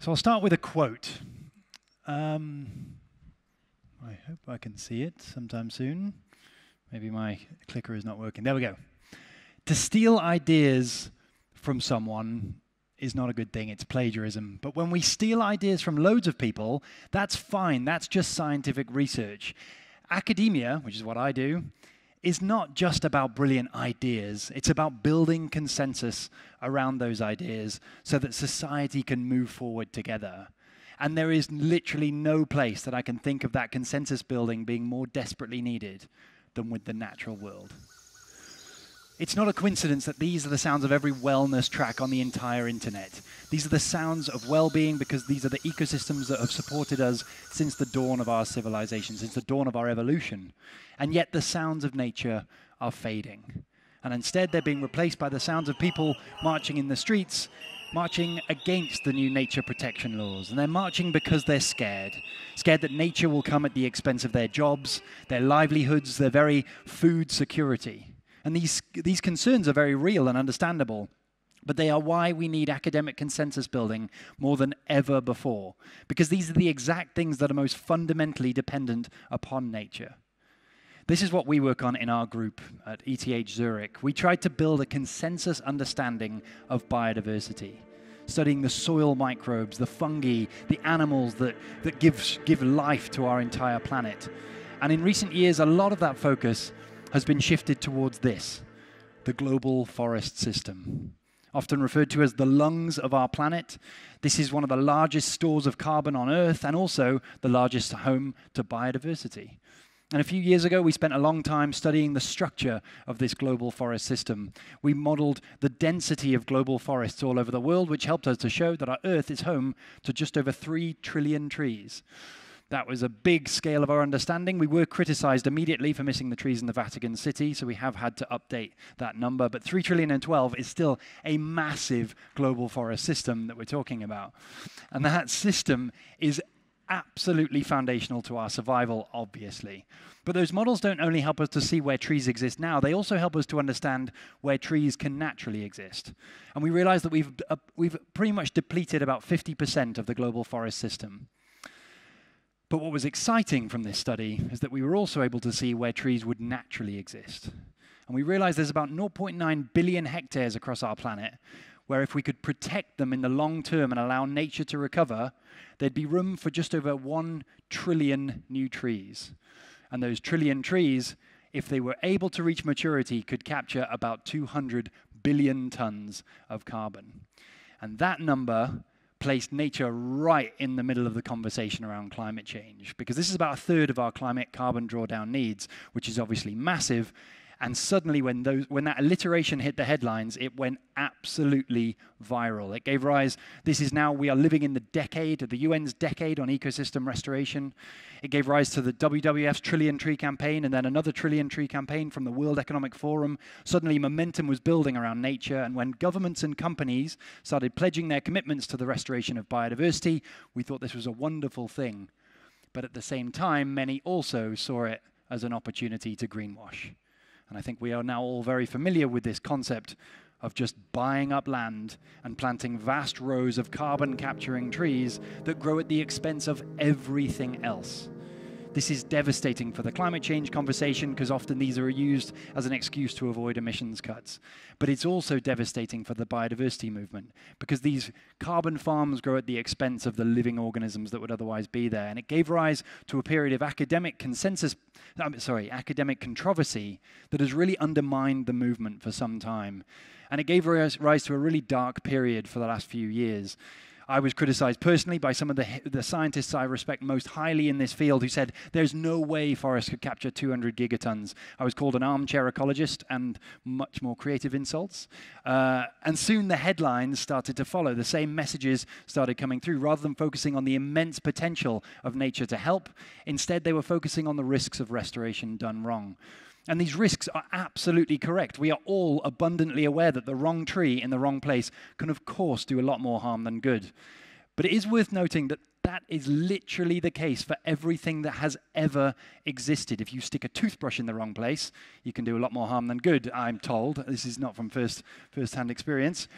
So I'll start with a quote. Um, I hope I can see it sometime soon. Maybe my clicker is not working. There we go. To steal ideas from someone is not a good thing, it's plagiarism. But when we steal ideas from loads of people, that's fine, that's just scientific research. Academia, which is what I do, is not just about brilliant ideas, it's about building consensus around those ideas so that society can move forward together. And there is literally no place that I can think of that consensus building being more desperately needed than with the natural world. It's not a coincidence that these are the sounds of every wellness track on the entire internet. These are the sounds of well being because these are the ecosystems that have supported us since the dawn of our civilization, since the dawn of our evolution. And yet the sounds of nature are fading. And instead, they're being replaced by the sounds of people marching in the streets, marching against the new nature protection laws. And they're marching because they're scared. Scared that nature will come at the expense of their jobs, their livelihoods, their very food security. And these, these concerns are very real and understandable, but they are why we need academic consensus building more than ever before, because these are the exact things that are most fundamentally dependent upon nature. This is what we work on in our group at ETH Zurich. We try to build a consensus understanding of biodiversity, studying the soil microbes, the fungi, the animals that, that give, give life to our entire planet. And in recent years, a lot of that focus has been shifted towards this the global forest system. Often referred to as the lungs of our planet, this is one of the largest stores of carbon on Earth and also the largest home to biodiversity. And a few years ago, we spent a long time studying the structure of this global forest system. We modeled the density of global forests all over the world, which helped us to show that our Earth is home to just over 3 trillion trees. That was a big scale of our understanding. We were criticized immediately for missing the trees in the Vatican City, so we have had to update that number. But 3 trillion and 12 is still a massive global forest system that we're talking about. And that system is absolutely foundational to our survival, obviously. But those models don't only help us to see where trees exist now, they also help us to understand where trees can naturally exist. And we realize that we've, uh, we've pretty much depleted about 50% of the global forest system. But what was exciting from this study is that we were also able to see where trees would naturally exist. And we realized there's about 0.9 billion hectares across our planet where if we could protect them in the long term and allow nature to recover, there'd be room for just over 1 trillion new trees. And those trillion trees, if they were able to reach maturity, could capture about 200 billion tons of carbon. And that number placed nature right in the middle of the conversation around climate change because this is about a third of our climate carbon drawdown needs, which is obviously massive. And suddenly, when, those, when that alliteration hit the headlines, it went absolutely viral. It gave rise, this is now, we are living in the decade, the UN's decade on ecosystem restoration. It gave rise to the WWF's Trillion Tree campaign and then another Trillion Tree campaign from the World Economic Forum. Suddenly, momentum was building around nature. And when governments and companies started pledging their commitments to the restoration of biodiversity, we thought this was a wonderful thing. But at the same time, many also saw it as an opportunity to greenwash. And I think we are now all very familiar with this concept of just buying up land and planting vast rows of carbon capturing trees that grow at the expense of everything else. This is devastating for the climate change conversation because often these are used as an excuse to avoid emissions cuts. But it's also devastating for the biodiversity movement because these carbon farms grow at the expense of the living organisms that would otherwise be there. And it gave rise to a period of academic consensus, I'm sorry, academic controversy that has really undermined the movement for some time. And it gave rise to a really dark period for the last few years. I was criticized personally by some of the, the scientists I respect most highly in this field who said there's no way forests could capture 200 gigatons. I was called an armchair ecologist and much more creative insults. Uh, and soon the headlines started to follow. The same messages started coming through. Rather than focusing on the immense potential of nature to help, instead they were focusing on the risks of restoration done wrong. And these risks are absolutely correct. We are all abundantly aware that the wrong tree in the wrong place can, of course, do a lot more harm than good. But it is worth noting that that is literally the case for everything that has ever existed. If you stick a toothbrush in the wrong place, you can do a lot more harm than good, I'm told. This is not from first, first-hand experience.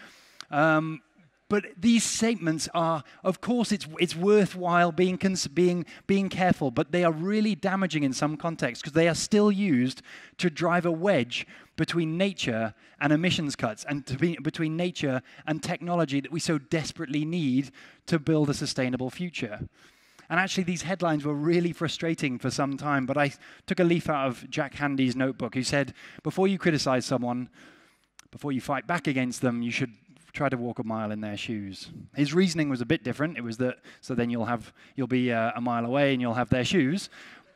Um, But these statements are, of course, it's, it's worthwhile being, being, being careful, but they are really damaging in some contexts because they are still used to drive a wedge between nature and emissions cuts and be, between nature and technology that we so desperately need to build a sustainable future. And actually, these headlines were really frustrating for some time. But I took a leaf out of Jack Handey's notebook, who said, Before you criticize someone, before you fight back against them, you should try to walk a mile in their shoes. His reasoning was a bit different. It was that so then you'll have you'll be uh, a mile away and you'll have their shoes,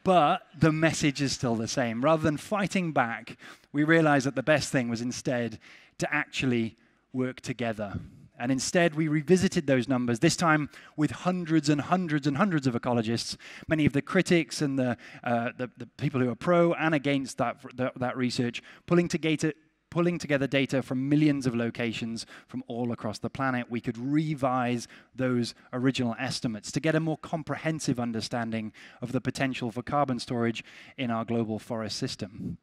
but the message is still the same. Rather than fighting back, we realized that the best thing was instead to actually work together and instead, we revisited those numbers, this time with hundreds and hundreds and hundreds of ecologists, many of the critics and the, uh, the, the, people who are pro and against that, that, that research, pulling together, pulling together data from millions of locations from all across the planet. We could revise those original estimates to get a more comprehensive understanding of the potential for carbon storage in our global forest system.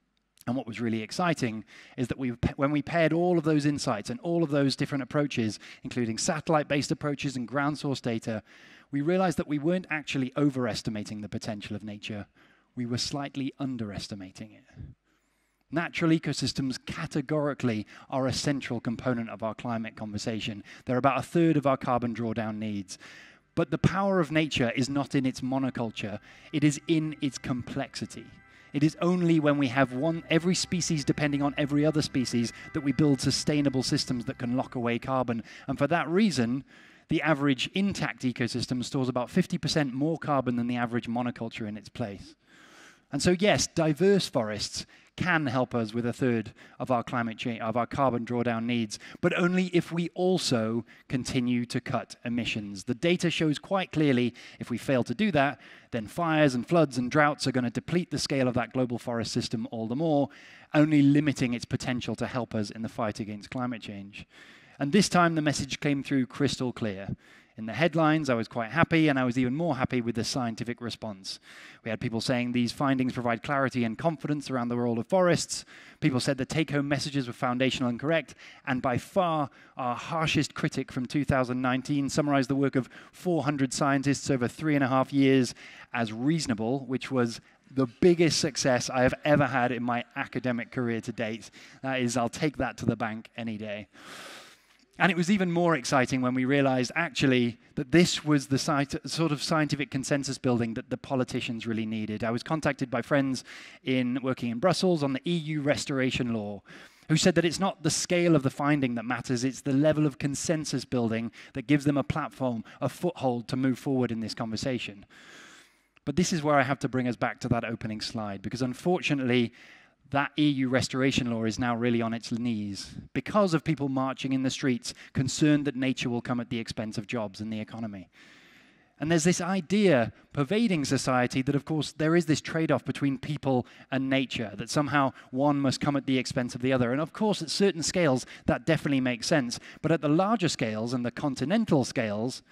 And what was really exciting is that we, when we paired all of those insights and all of those different approaches, including satellite based approaches and ground source data, we realized that we weren't actually overestimating the potential of nature, we were slightly underestimating it. Natural ecosystems categorically are a central component of our climate conversation. They're about a third of our carbon drawdown needs. But the power of nature is not in its monoculture, it is in its complexity. It is only when we have one every species depending on every other species that we build sustainable systems that can lock away carbon. And for that reason, the average intact ecosystem stores about 50% more carbon than the average monoculture in its place. And so, yes, diverse forests can help us with a third of our climate change, of our carbon drawdown needs, but only if we also continue to cut emissions. The data shows quite clearly if we fail to do that, then fires and floods and droughts are going to deplete the scale of that global forest system all the more, only limiting its potential to help us in the fight against climate change. And this time the message came through crystal clear. In the headlines, I was quite happy, and I was even more happy with the scientific response. We had people saying these findings provide clarity and confidence around the role of forests. People said the take home messages were foundational and correct. And by far, our harshest critic from 2019 summarized the work of 400 scientists over three and a half years as reasonable, which was the biggest success I have ever had in my academic career to date. That is, I'll take that to the bank any day. And it was even more exciting when we realized actually that this was the sort of scientific consensus building that the politicians really needed. I was contacted by friends in working in Brussels on the EU restoration law who said that it's not the scale of the finding that matters, it's the level of consensus building that gives them a platform, a foothold to move forward in this conversation. But this is where I have to bring us back to that opening slide, because unfortunately, that EU restoration law is now really on its knees because of people marching in the streets, concerned that nature will come at the expense of jobs and the economy. And there's this idea pervading society that, of course, there is this trade off between people and nature, that somehow one must come at the expense of the other. And of course, at certain scales, that definitely makes sense. But at the larger scales and the continental scales,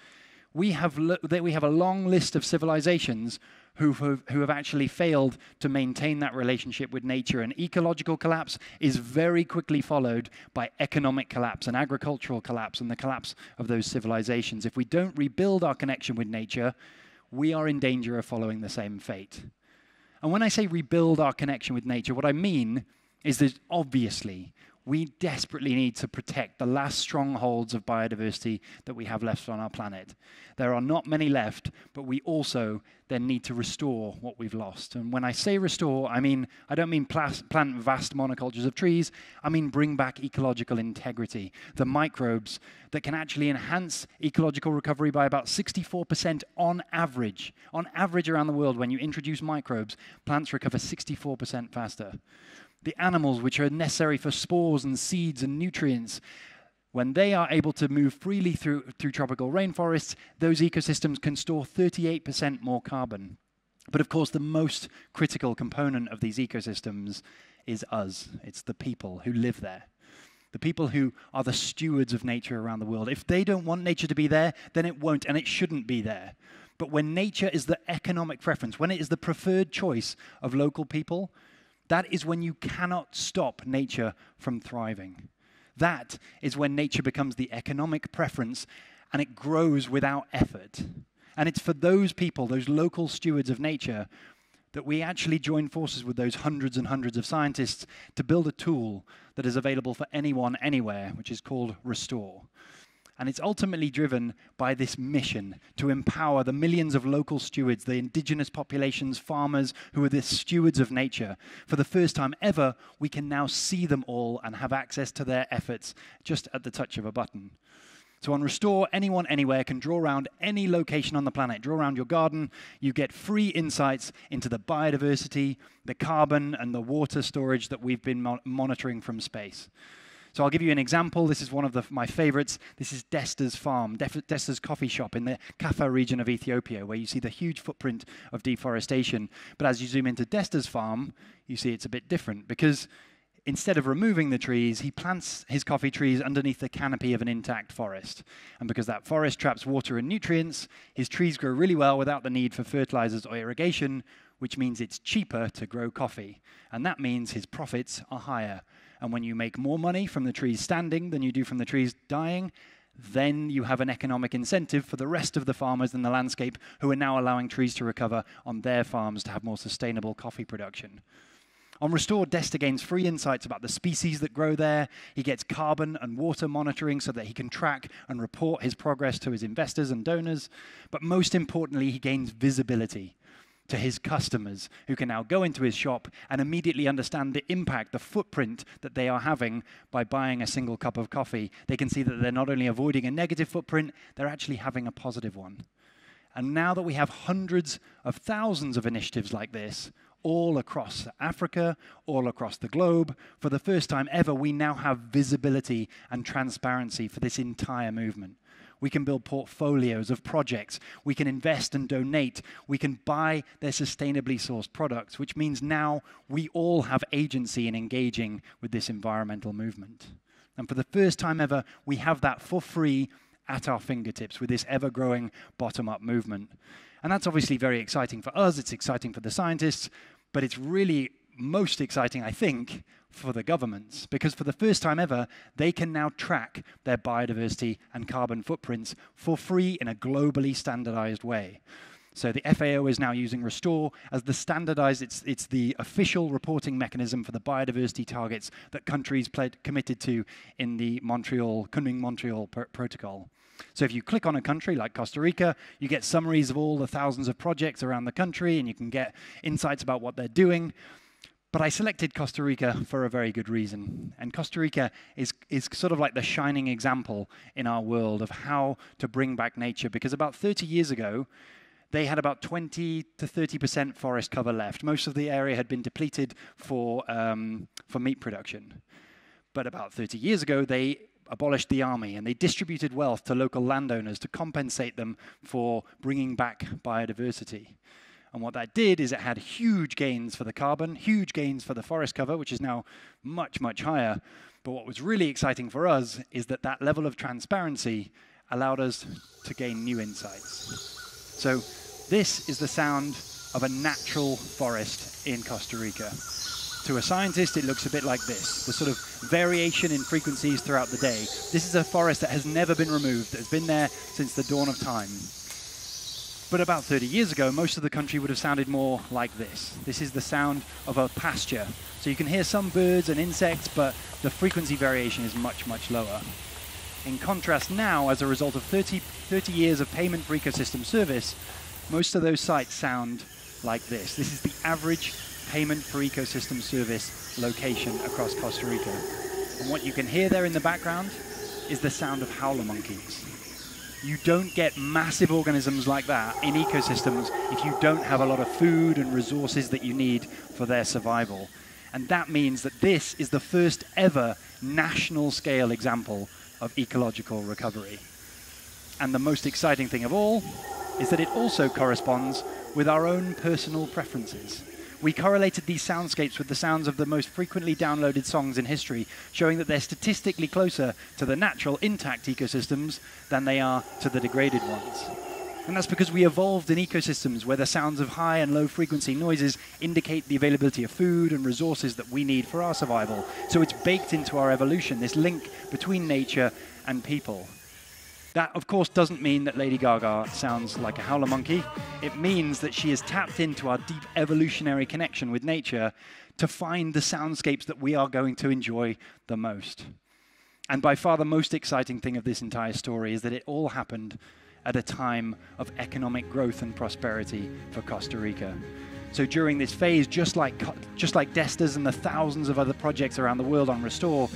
we have, that we have a long list of civilizations who have, who have actually failed to maintain that relationship with nature. And ecological collapse is very quickly followed by economic collapse and agricultural collapse and the collapse of those civilizations. If we don't rebuild our connection with nature, we are in danger of following the same fate. And when I say rebuild our connection with nature, what I mean is that obviously we desperately need to protect the last strongholds of biodiversity that we have left on our planet. There are not many left, but we also then need to restore what we've lost. And when I say restore, I mean I don't mean plant vast monocultures of trees, I mean bring back ecological integrity, the microbes that can actually enhance ecological recovery by about 64% on average. On average around the world when you introduce microbes, plants recover 64% faster the animals which are necessary for spores and seeds and nutrients, when they are able to move freely through, through tropical rainforests, those ecosystems can store 38% more carbon. But of course, the most critical component of these ecosystems is us. It's the people who live there. The people who are the stewards of nature around the world. If they don't want nature to be there, then it won't and it shouldn't be there. But when nature is the economic preference, when it is the preferred choice of local people, that is when you cannot stop nature from thriving. That is when nature becomes the economic preference and it grows without effort. And it's for those people, those local stewards of nature, that we actually join forces with those hundreds and hundreds of scientists to build a tool that is available for anyone, anywhere, which is called Restor. And it's ultimately driven by this mission to empower the millions of local stewards, the indigenous populations, farmers who are the stewards of nature. For the first time ever, we can now see them all and have access to their efforts just at the touch of a button. So on Restor, anyone anywhere can draw around any location on the planet. Draw around your garden. You get free insights into the biodiversity, the carbon, and the water storage that we've been mo monitoring from space. So I'll give you an example. This is one of the, my favorites. This is Desta's farm, Desta's coffee shop in the Kaffa region of Ethiopia, where you see the huge footprint of deforestation. But as you zoom into Desta's farm, you see it's a bit different because instead of removing the trees, he plants his coffee trees underneath the canopy of an intact forest. And because that forest traps water and nutrients, his trees grow really well without the need for fertilizers or irrigation, which means it's cheaper to grow coffee. And that means his profits are higher. And when you make more money from the trees standing than you do from the trees dying, then you have an economic incentive for the rest of the farmers in the landscape who are now allowing trees to recover on their farms to have more sustainable coffee production. On Restor, Desta gains free insights about the species that grow there. He gets carbon and water monitoring so that he can track and report his progress to his investors and donors. But most importantly, he gains visibility to his customers who can now go into his shop and immediately understand the impact, the footprint that they are having by buying a single cup of coffee. They can see that they're not only avoiding a negative footprint, they're actually having a positive one. And now that we have hundreds of thousands of initiatives like this, all across Africa, all across the globe. For the first time ever, we now have visibility and transparency for this entire movement. We can build portfolios of projects. We can invest and donate. We can buy their sustainably sourced products, which means now we all have agency in engaging with this environmental movement. And for the first time ever, we have that for free at our fingertips with this ever growing bottom up movement. And that's obviously very exciting for us, it's exciting for the scientists, but it's really most exciting, I think, for the governments, because for the first time ever, they can now track their biodiversity and carbon footprints for free in a globally standardized way. So the FAO is now using Restor as the standardized, it's, it's the official reporting mechanism for the biodiversity targets that countries committed to in the Montreal, Kunming-Montreal pr Protocol. So if you click on a country like Costa Rica, you get summaries of all the thousands of projects around the country and you can get insights about what they're doing. But I selected Costa Rica for a very good reason. And Costa Rica is, is sort of like the shining example in our world of how to bring back nature. Because about 30 years ago, they had about 20 to 30% forest cover left. Most of the area had been depleted for, um, for meat production. But about 30 years ago, they abolished the army and they distributed wealth to local landowners to compensate them for bringing back biodiversity. And what that did is it had huge gains for the carbon, huge gains for the forest cover, which is now much, much higher. But what was really exciting for us is that that level of transparency allowed us to gain new insights. So this is the sound of a natural forest in Costa Rica. To a scientist, it looks a bit like this, the sort of variation in frequencies throughout the day. This is a forest that has never been removed, that has been there since the dawn of time. But about 30 years ago, most of the country would have sounded more like this. This is the sound of a pasture. So you can hear some birds and insects, but the frequency variation is much, much lower. In contrast now, as a result of 30, 30 years of payment for ecosystem service, most of those sites sound like this. This is the average payment for ecosystem service location across Costa Rica. And what you can hear there in the background is the sound of howler monkeys. You don't get massive organisms like that in ecosystems if you don't have a lot of food and resources that you need for their survival. And that means that this is the first ever national scale example of ecological recovery. And the most exciting thing of all is that it also corresponds with our own personal preferences. We correlated these soundscapes with the sounds of the most frequently downloaded songs in history, showing that they're statistically closer to the natural, intact ecosystems than they are to the degraded ones. And that's because we evolved in ecosystems where the sounds of high and low frequency noises indicate the availability of food and resources that we need for our survival. So it's baked into our evolution, this link between nature and people. That, of course, doesn't mean that Lady Gaga sounds like a howler monkey. It means that she has tapped into our deep evolutionary connection with nature to find the soundscapes that we are going to enjoy the most. And by far the most exciting thing of this entire story is that it all happened at a time of economic growth and prosperity for Costa Rica. So during this phase, just like, just like Destas and the thousands of other projects around the world on Restor,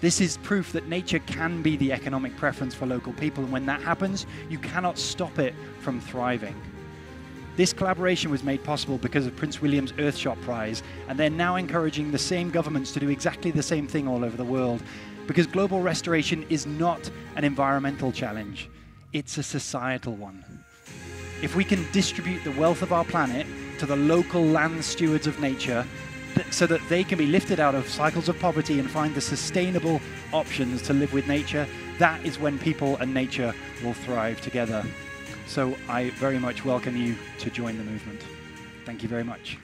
this is proof that nature can be the economic preference for local people. And when that happens, you cannot stop it from thriving. This collaboration was made possible because of Prince William's Earthshot Prize, and they're now encouraging the same governments to do exactly the same thing all over the world. Because global restoration is not an environmental challenge, it's a societal one. If we can distribute the wealth of our planet to the local land stewards of nature so that they can be lifted out of cycles of poverty and find the sustainable options to live with nature, that is when people and nature will thrive together. So I very much welcome you to join the movement. Thank you very much.